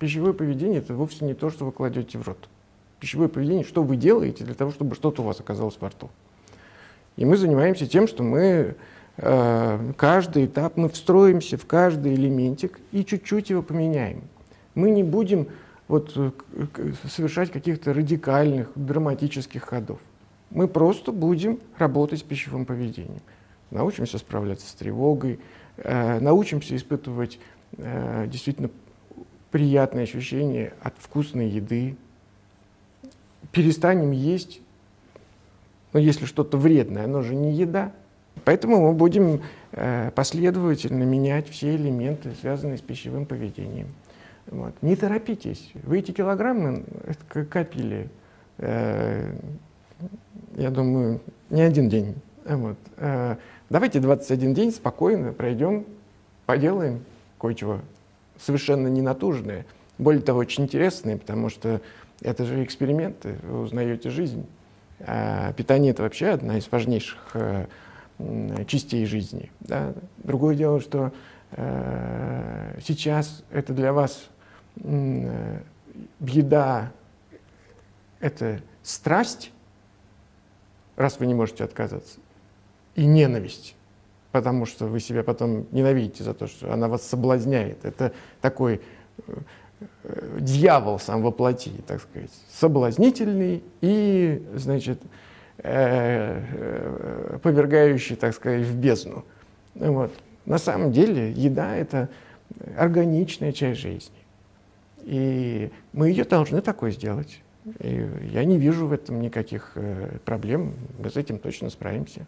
Пищевое поведение – это вовсе не то, что вы кладете в рот. Пищевое поведение – что вы делаете для того, чтобы что-то у вас оказалось во рту. И мы занимаемся тем, что мы э, каждый этап, мы встроимся в каждый элементик и чуть-чуть его поменяем. Мы не будем вот, э, совершать каких-то радикальных, драматических ходов. Мы просто будем работать с пищевым поведением. Научимся справляться с тревогой, э, научимся испытывать э, действительно приятные ощущения от вкусной еды, перестанем есть, но если что-то вредное, оно же не еда. Поэтому мы будем э, последовательно менять все элементы, связанные с пищевым поведением. Вот. Не торопитесь. Вы эти килограммы копили, э, я думаю, не один день. Вот. Э, давайте 21 день спокойно пройдем, поделаем кое-чего совершенно ненатужные. Более того, очень интересные, потому что это же эксперименты, вы узнаете жизнь. А питание – это вообще одна из важнейших э, частей жизни. Да? Другое дело, что э, сейчас это для вас э, еда – это страсть, раз вы не можете отказаться, и ненависть потому что вы себя потом ненавидите за то, что она вас соблазняет. Это такой э, э, дьявол сам воплоти, так сказать, соблазнительный и, значит, э, повергающий, так сказать, в бездну. Вот. На самом деле еда – это органичная часть жизни. И мы ее должны такой сделать. И я не вижу в этом никаких проблем, мы с этим точно справимся.